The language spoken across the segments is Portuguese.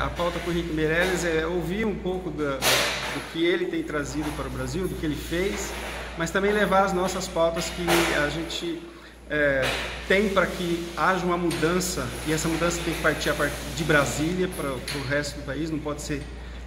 a pauta com o Henrique Meirelles é ouvir um pouco da, do que ele tem trazido para o Brasil, do que ele fez, mas também levar as nossas pautas que a gente é, tem para que haja uma mudança, e essa mudança tem que partir de Brasília para o resto do país, não pode ser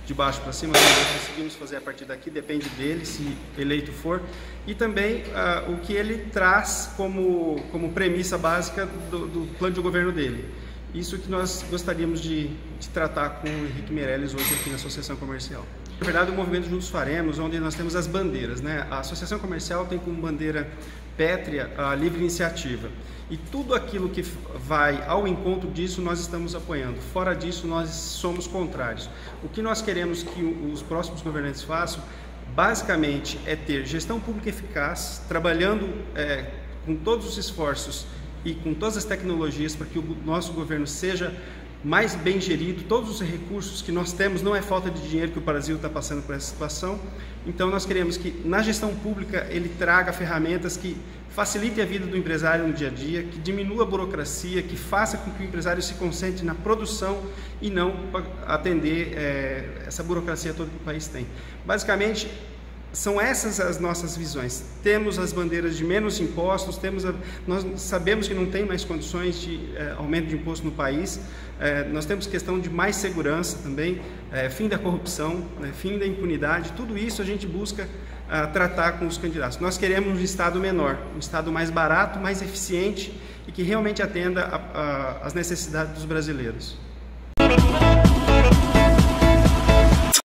de baixo para cima, nós conseguimos fazer a partir daqui, depende dele, se eleito for, e também uh, o que ele traz como, como premissa básica do, do, plano de governo dele. Isso que nós gostaríamos de, de tratar com o Henrique Meirelles hoje aqui na Associação Comercial. Na verdade, o movimento Juntos Faremos, onde nós temos as bandeiras. Né? A Associação Comercial tem como bandeira pétrea a livre iniciativa. E tudo aquilo que vai ao encontro disso, nós estamos apoiando. Fora disso, nós somos contrários. O que nós queremos que os próximos governantes façam, basicamente, é ter gestão pública eficaz, trabalhando é, com todos os esforços e com todas as tecnologias para que o nosso governo seja mais bem gerido, todos os recursos que nós temos, não é falta de dinheiro que o Brasil está passando por essa situação. Então nós queremos que na gestão pública ele traga ferramentas que facilitem a vida do empresário no dia a dia, que diminua a burocracia, que faça com que o empresário se concentre na produção e não atender é, essa burocracia toda que o país tem. Basicamente, são essas as nossas visões. Temos as bandeiras de menos impostos, temos a, nós sabemos que não tem mais condições de é, aumento de imposto no país, é, nós temos questão de mais segurança também, é, fim da corrupção, né, fim da impunidade, tudo isso a gente busca tratar com os candidatos. Nós queremos um Estado menor, um Estado mais barato, mais eficiente e que realmente atenda às necessidades dos brasileiros.